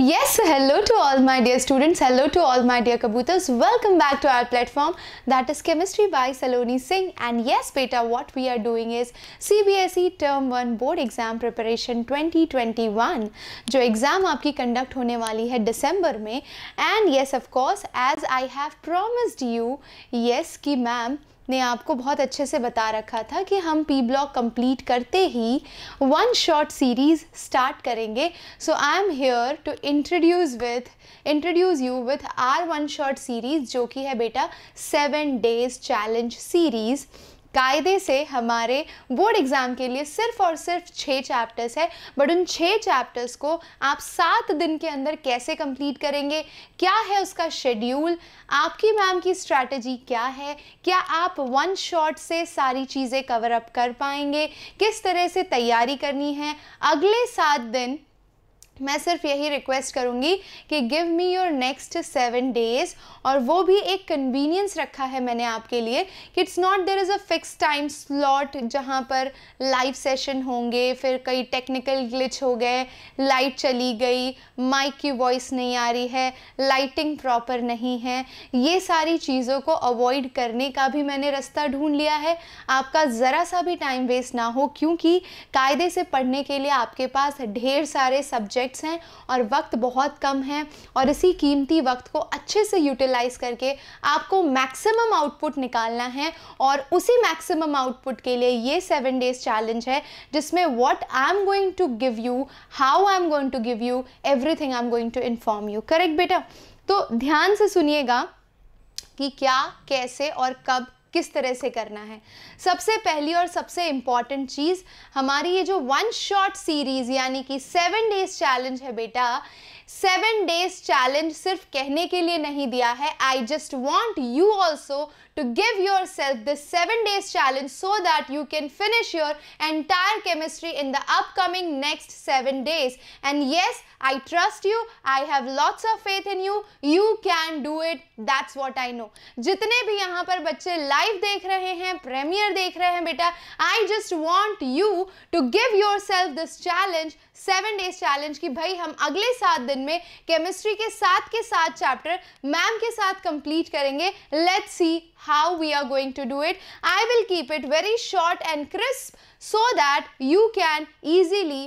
Yes, hello to all my dear students. Hello to all my dear kabuters. Welcome back to our platform that is Chemistry by Saloni Singh. And yes, beta, what we are doing is CBSE Term 1 Board Exam Preparation 2021 जो exam आपकी conduct होने वाली है दिसंबर में and yes of course as I have promised you yes कि ma'am ने आपको बहुत अच्छे से बता रखा था कि हम पी ब्लॉक कंप्लीट करते ही वन शॉर्ट सीरीज़ स्टार्ट करेंगे। So I am here to introduce with introduce you with our one shot series जो कि है बेटा सेवन डेज़ चैलेंज सीरीज़ कायदे से हमारे बोर्ड एग्ज़ाम के लिए सिर्फ़ और सिर्फ़ छः चैप्टर्स है बट उन छः चैप्टर्स को आप सात दिन के अंदर कैसे कंप्लीट करेंगे? क्या है उसका शेड्यूल आपकी मैम की स्ट्रैटेजी क्या है? क्या आप वन शॉट से सारी चीज़ें कवर अप कर पाएँगे? किस तरह से तैयारी करनी है? अगले सात दिन मैं सिर्फ़ यही रिक्वेस्ट करूँगी कि give me your next seven days और वो भी एक कन्वीनियंस रखा है मैंने आपके लिए कि it's not there is a fix time slot जहाँ पर लाइव सेशन होंगे, फिर कई टेक्निकल ग्लिच हो गए लाइट चली गई माइक की वॉइस नहीं आ रही है लाइटिंग प्रॉपर नहीं है। ये सारी चीज़ों को अवॉइड करने का भी मैंने रास्ता ढूंढ लिया है। आपका ज़रा सा भी टाइम वेस्ट ना हो, क्योंकि कायदे से पढ़ने के लिए आपके पास ढेर सारे सब्जेक्ट सब्जेक्ट्स हैं और वक्त बहुत कम है और इसी कीमती वक्त को अच्छे से यूटिलाइज करके आपको मैक्सिमम आउटपुट निकालना है और उसी मैक्सिमम आउटपुट के लिए ये सेवन डेज़ चैलेंज है, जिसमें what I am going to give you how I am going to give you everything I am going to inform you correct बेटा? तो ध्यान से सुनिएगा कि क्या, कैसे और कब किस तरह से करना है। सबसे पहली और सबसे इंपॉर्टेंट चीज़, हमारी ये जो वन शॉट सीरीज़ यानी कि सेवन डेज़ चैलेंज है बेटा सेवन डेज़ चैलेंज सिर्फ़ कहने के लिए नहीं दिया है I just want you also to give yourself this seven days challenge so that you can finish your entire chemistry in the upcoming next seven days. And yes, I trust you. I have lots of faith in you. You can do it. That's what I know. जितने भी यहाँ पर बच्चे live देख रहे हैं premier देख रहे हैं बेटा I just want you to give yourself this challenge seven days challenge की। भाई, हम अगले सात दिन में केमिस्ट्री के साथ के साथ चैप्टर मैम के साथ कंप्लीट करेंगे। Let's see how we are going to do it I will keep it very short and crisp so that you can easily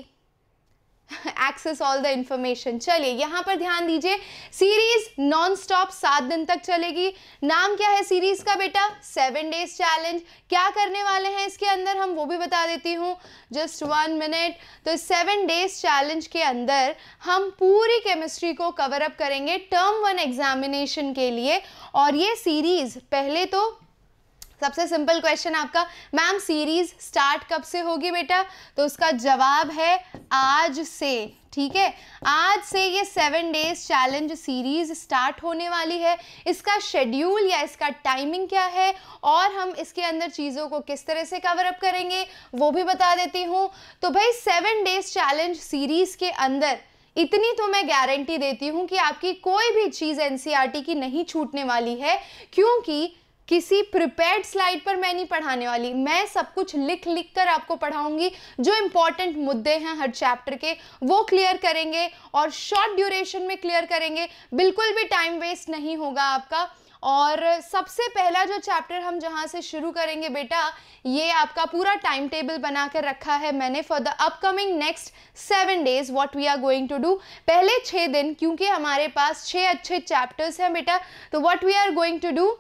access all the information चलिए, यहाँ पर ध्यान दीजिए सीरीज़ नॉन स्टॉप सात दिन तक चलेगी। नाम क्या है सीरीज़ का बेटा? सेवन डेज़ चैलेंज क्या करने वाले हैं इसके अंदर? हम वो भी बता देती हूँ। जस्ट वन मिनट तो सेवन डेज़ चैलेंज के अंदर हम पूरी केमिस्ट्री को कवर अप करेंगे टर्म वन एग्जामिनेशन के लिए। और ये सीरीज़ पहले तो सबसे सिंपल क्वेश्चन आपका, मैम, सीरीज़ स्टार्ट कब से होगी बेटा? तो उसका जवाब है, आज से। ठीक है? आज से ये seven days challenge series start होने वाली है। इसका शेड्यूल या इसका टाइमिंग क्या है? और हम इसके अंदर चीज़ों को किस तरह से कवर अप करेंगे, वो भी बता देती हूँ। तो भाई सेवन डेज़ चैलेंज सीरीज़ के अंदर इतनी तो मैं गारंटी देती हूँ कि आपकी कोई भी चीज़ एनसीईआरटी की नहीं छूटने वाली है, क्योंकि किसी प्रिपेयर्ड स्लाइड पर मैं नहीं पढ़ाने वाली। मैं सब कुछ लिख लिख कर आपको पढ़ाऊँगी। जो इंपॉर्टेंट मुद्दे हैं हर चैप्टर के, वो क्लियर करेंगे और शॉर्ट ड्यूरेशन में क्लियर करेंगे। बिल्कुल भी टाइम वेस्ट नहीं होगा आपका। और सबसे पहला जो चैप्टर हम जहाँ से शुरू करेंगे बेटा, ये आपका पूरा टाइम टेबल बना कर रखा है मैंने for the upcoming next seven days what we are going to do पहले छः दिन, क्योंकि हमारे पास छः अच्छे चैप्टर्स हैं बेटा तो what we are going to do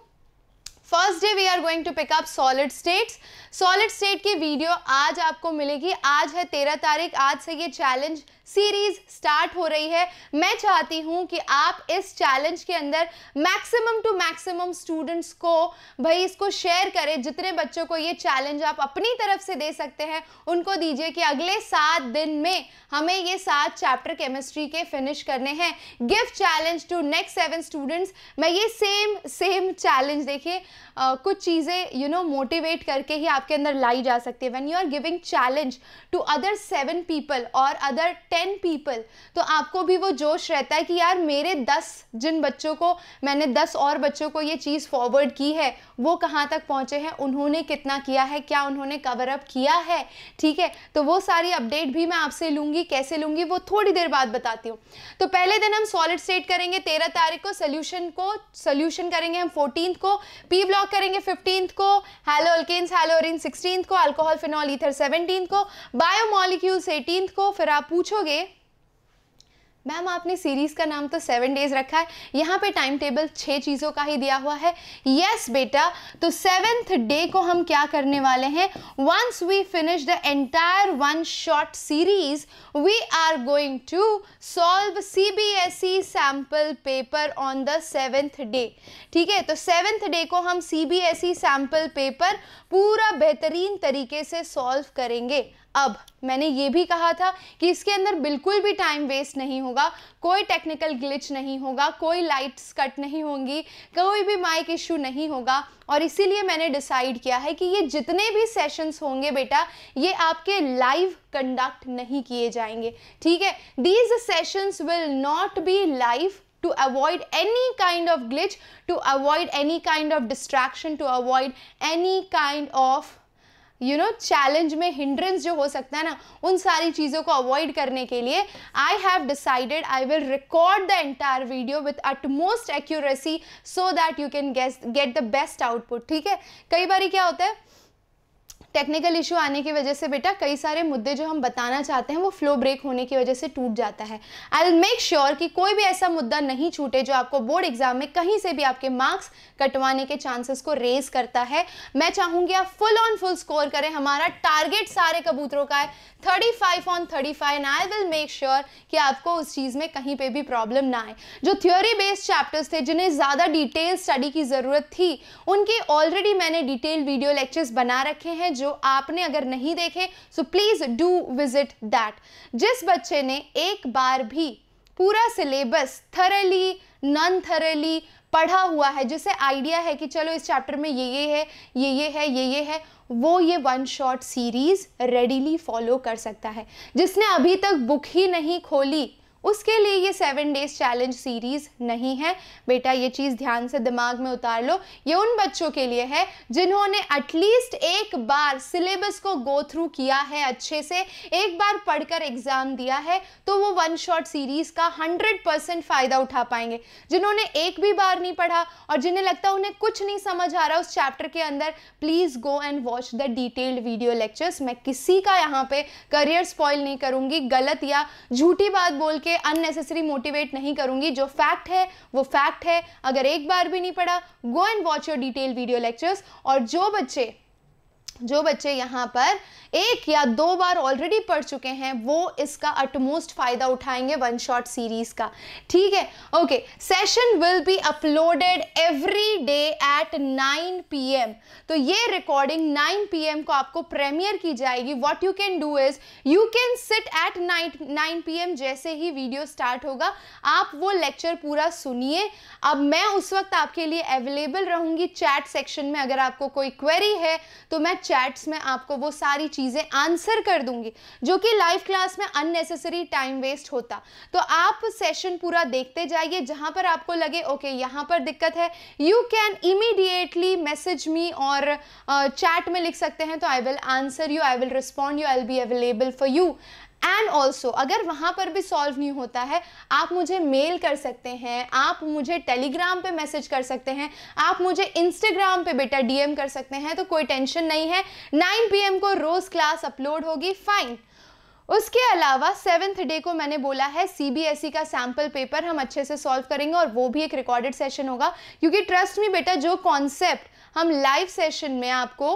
first day we are going to pick up solid states solid state की वीडियो आज आपको मिलेगी। आज है तेरह तारीख। आज से ये चैलेंज सीरीज़ स्टार्ट हो रही है। मैं चाहती हूँ कि आप इस चैलेंज के अंदर मैक्सिमम टू मैक्सिमम स्टूडेंट्स को, भाई, इसको शेयर करें। जितने बच्चों को ये चैलेंज आप अपनी तरफ़ से दे सकते हैं, उनको दीजिए कि अगले सात दिन में हमें ये सात चैप्टर केमिस्ट्री के फिनिश करने हैं। Gift challenge to next seven students मैं ये सेम सेम चैलेंज देखिए कुछ चीज़ें यू नो मोटिवेट करके ही आपके अंदर लाई जा सकती है। When you are giving challenge to other seven people और अदर टेन टेन पीपल तो आपको भी वो जोश रहता है कि यार मेरे दस जिन बच्चों को, मैंने दस और बच्चों को ये चीज़ फॉरवर्ड की है, वो कहाँ तक पहुँचे हैं, उन्होंने कितना किया है, क्या उन्होंने कवर अप किया है, ठीक है? तो वो सारी अपडेट भी मैं आपसे लूँगी, कैसे लूँगी, वो थोड़ी देर बाद बताती हूँ। तो पहले दिन हम सॉलिड स्टेट करेंगे, तेरह तारीख को सोल्यूशन को सोल्यूशन करेंगे हम फोर्टीन को पी ब्लॉक करेंगे फिफ्टींथ को हेलो अल्केन्स हेलोरिन सिक्सटीन को अल्कोहल फिनॉल ईथर सेवनटीन को बायोमोलिक्यूल्स एटीन को, फिर आप पूछोगे मैम आपने सीरीज़ का नाम तो सेवन डेज़ रखा है। यहाँ पे टाइम टेबल छः चीज़ों का ही दिया हुआ है। यस yes, बेटा तो सेवेंथ डे को हम क्या करने वाले हैं? Once we finish the entire one shot series we are going to solve C B S E sample paper on the seventh day ठीक है तो सेवेंथ डे को हम C B S E sample paper पूरा बेहतरीन तरीके से solve करेंगे। अब मैंने ये भी कहा था कि इसके अंदर बिल्कुल भी टाइम वेस्ट नहीं होगा, कोई टेक्निकल ग्लिच नहीं होगा, कोई लाइट्स कट नहीं होंगी, कोई भी माइक इशू नहीं होगा। और इसीलिए मैंने डिसाइड किया है कि ये जितने भी सेशंस होंगे बेटा, ये आपके लाइव कंडक्ट नहीं किए जाएँगे। ठीक है? These sessions will not be live to avoid any kind of glitch, to avoid any kind of distraction, to avoid any kind of you know challenge में हिंड्रेंस जो हो सकता है ना, उन सारी चीज़ों को अवॉइड करने के लिए I have decided I will record the entire video with utmost accuracy so that you can get the best output ठीक है? कई बार क्या होता है टेक्निकल इशू आने की वजह से बेटा कई सारे मुद्दे जो हम बताना चाहते हैं, वो फ्लो ब्रेक होने की वजह से टूट जाता है। आई विल मेक श्योर कि कोई भी ऐसा मुद्दा नहीं छूटे जो आपको बोर्ड एग्ज़ाम में कहीं से भी आपके मार्क्स कटवाने के चांसेस को रेज करता है। मैं चाहूँगी आप फुल ऑन फुल स्कोर करें। हमारा टारगेट सारे कबूतरों का है। 35 on 35 and I will make sure कि आपको उस चीज़ में कहीं पे भी प्रॉब्लम ना आए। जो थ्योरी बेस्ड चैप्टर्स थे, जिन्हें ज़्यादा डिटेल स्टडी की ज़रूरत थी, उनके ऑलरेडी मैंने डिटेल वीडियो लेक्चर्स बना रखे हैं जो आपने अगर नहीं देखे so please do visit that जिस बच्चे ने एक बार भी पूरा सिलेबस थरली नॉन थरली पढ़ा हुआ है, जिसे आइडिया है कि चलो इस चैप्टर में ये ये है, ये ये है, ये ये है, वो ये one shot series readily follow कर सकता है। जिसने अभी तक बुक ही नहीं खोली उसके लिए ये सेवन डेज़ चैलेंज सीरीज़ नहीं है। बेटा, ये चीज़ ध्यान से दिमाग में उतार लो। ये उन बच्चों के लिए है जिन्होंने एटलीस्ट एक बार सिलेबस को गो थ्रू किया है अच्छे से। एक बार पढ़कर एग्ज़ाम दिया है तो वो वन शॉट सीरीज़ का हंड्रेड परसेंट फ़ायदा उठा पाएँगे। जिन्होंने एक भी बार नहीं पढ़ा और जिन्हें लगता उन्हें कुछ नहीं समझ आ रहा उस चैप्टर के अंदर please go and watch the detailed video lectures मैं किसी का यहाँ पे करियर स्पॉइल नहीं करूँगी। गलत या झूठी बात बोल के के अननेसेसरी मोटिवेट नहीं करूँगी। जो फैक्ट है, वो फैक्ट है। अगर एक बार भी नहीं पढ़ा go and watch your detail video lectures और जो बच्चे जो बच्चे यहाँ पर एक या दो बार ऑलरेडी पढ़ चुके हैं, वो इसका अटमोस्ट फ़ायदा उठाएँगे वन शॉट सीरीज़ का। ठीक है? Okay session will be uploaded every day at 9 PM तो ये रिकॉर्डिंग 9 पीएम को आपको प्रीमियर की जाएगी। What you can do is you can sit at night 9 PM जैसे ही वीडियो स्टार्ट होगा। आप वो लेक्चर पूरा सुनिए। अब मैं उस वक्त आपके लिए अवेलेबल रहूँगी चैट सेक्शन में। अगर आपको कोई क्वेरी है तो मैं चैट्स में आपको वो सारी चीज़ें आंसर कर दूँगी जो कि लाइव क्लास में अननेसेसरी टाइम वेस्ट होता। तो आप सेशन पूरा देखते जाइए जहाँ पर आपको लगे ओके यहाँ पर दिक्कत है। You can immediately message me और चैट uh, में लिख सकते हैं तो I will answer you I will respond you I will be available for you and also अगर वहाँ पर भी सॉल्व नहीं होता है, आप मुझे मेल कर सकते हैं, आप मुझे टेलीग्राम पे मैसेज कर सकते हैं, आप मुझे इंस्टाग्राम पे बेटा डीएम कर सकते हैं तो कोई टेंशन नहीं है। 9 पीएम को रोज़ क्लास अपलोड होगी फाइन उसके अलावा सेवेंथ डे को मैंने बोला है सीबीएसई e का सैंपल पेपर हम अच्छे से सॉल्व करेंगे और वो भी एक रिकॉर्डेड सेशन होगा। क्योंकि ट्रस्ट में बेटा, जो कॉन्सेप्ट हम लाइव सेशन में आपको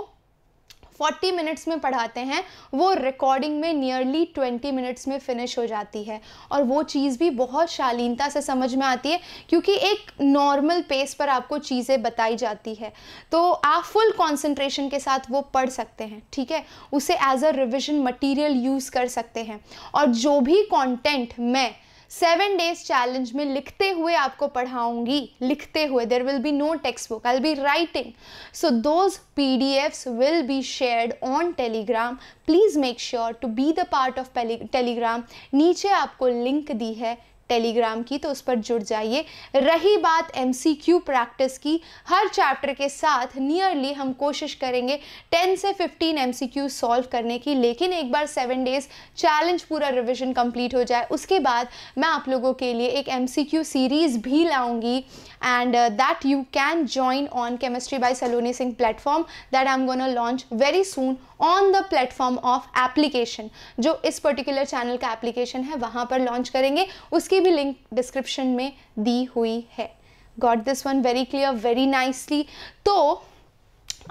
40 मिनट्स में पढ़ाते हैं, वो रिकॉर्डिंग में नियरली 20 मिनट्स में फिनिश हो जाती है। और वो चीज़ भी बहुत शालीनता से समझ में आती है, क्योंकि एक नॉर्मल पेस पर आपको चीज़ें बताई जाती है। तो आप फुल कॉन्सेंट्रेशन के साथ वो पढ़ सकते हैं, ठीक है? उसे as a revision material use कर सकते हैं। और जो भी कॉन्टेंट मैं सेवन डेज़ चैलेंज में लिखते हुए आपको पढ़ाऊँगी। लिखते हुए। There will be no textbook I be writing so those P D Fs will be shared on Telegram please make sure to be the part of Telegram नीचे आपको लिंक दी है। टेलीग्राम की तो उस पर जुड़ जाइए। रही बात एमसीक्यू प्रैक्टिस की, हर चैप्टर के साथ नियरली हम कोशिश करेंगे 10 से 15 एमसीक्यू सॉल्व करने की, लेकिन एक बार सेवन डेज़ चैलेंज पूरा रिविजन कंप्लीट हो जाए, उसके बाद मैं आप लोगों के लिए एक एमसीक्यू सीरीज़ भी लाऊँगी। And that you can can on chemistry chemistry Saloni Singh platform that I am gonna launch very soon on the platform of application जो इस पर्टिकुलर चैनल का एप्लीकेशन है, वहाँ पर लॉन्च करेंगे। उसकी भी लिंक डिस्क्रिप्शन में दी हुई है। Got this one very clear very nicely तो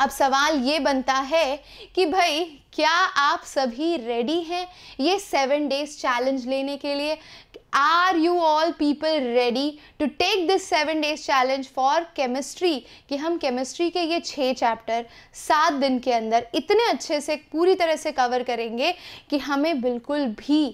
अब सवाल ये बनता है कि भाई, क्या आप सभी रेडी हैं ये सेवन डेज़ चैलेंज लेने के लिए? Are you all people ready to take this seven days challenge for chemistry कि हम केमिस्ट्री के ये छः चैप्टर सात दिन के अंदर इतने अच्छे से, पूरी तरह से कवर करेंगे कि हमें बिल्कुल भी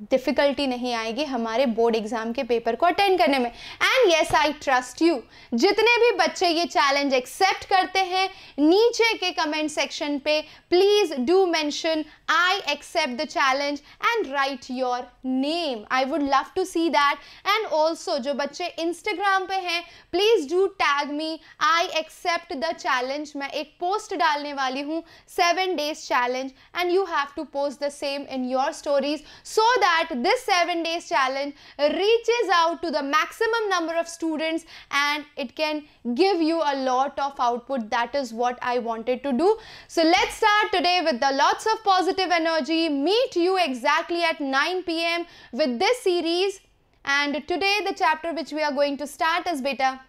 डिफ़िकल्टी नहीं आएगी हमारे बोर्ड एग्ज़ाम के पेपर को अटेंड करने में। And yes I trust you जितने भी बच्चे ये चैलेंज एक्सेप्ट करते हैं, नीचे के कमेंट सेक्शन पे please do mention I accept the challenge and write your name I would love to see that and also जो बच्चे इंस्टाग्राम पे हैं please do tag me I accept the challenge मैं एक पोस्ट डालने वाली हूँ seven days challenge and you have to post the same in your stories so that that this 7 days challenge reaches out to the maximum number of students and it can give you a lot of output that is what I wanted to do. So let's start today with the lots of positive energy meet you exactly at 9 pm with this series. And today the chapter which we are going to start is beta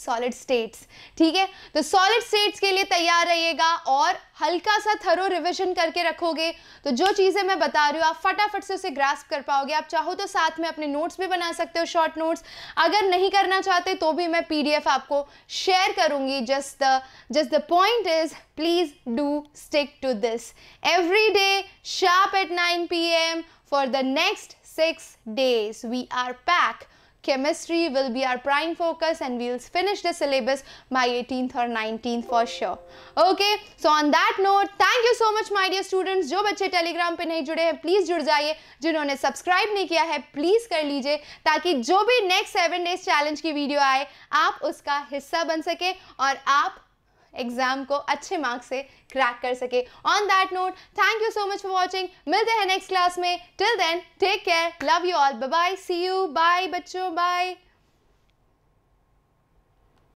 solid states ठीक है? तो solid states के लिए तैयार रहिएगा और हल्का सा थरो रिविजन करके रखोगे। तो जो चीज़ें मैं बता रही हूँ, आप फटाफट से उसे ग्रास्प कर पाओगे। आप चाहो तो साथ में अपने नोट्स भी बना सकते हो शॉर्ट नोट्स अगर नहीं करना चाहते तो भी मैं पीडीएफ आपको शेयर करूँगी। Just the just the point is please do stick to this every day sharp at 9 PM. For the next six days we are packed chemistry will be our prime focus and we'll finish the syllabus by 18th or 19th for sure okay so on that note thank you so much my dear students जो बच्चे telegram पे नहीं जुड़े हैं please जुड़ जाइए जिन्होंने subscribe नहीं किया है please कर लीजिए ताकि जो भी next 7 days challenge की video आए आप उसका हिस्सा बन सके और आप एग्ज़ाम को अच्छे मार्क्स से क्रैक कर सके। On that note thank you so much for watching मिलते हैं नेक्स्ट क्लास में। Till then take care love you all bye see you bye बच्चों। बाय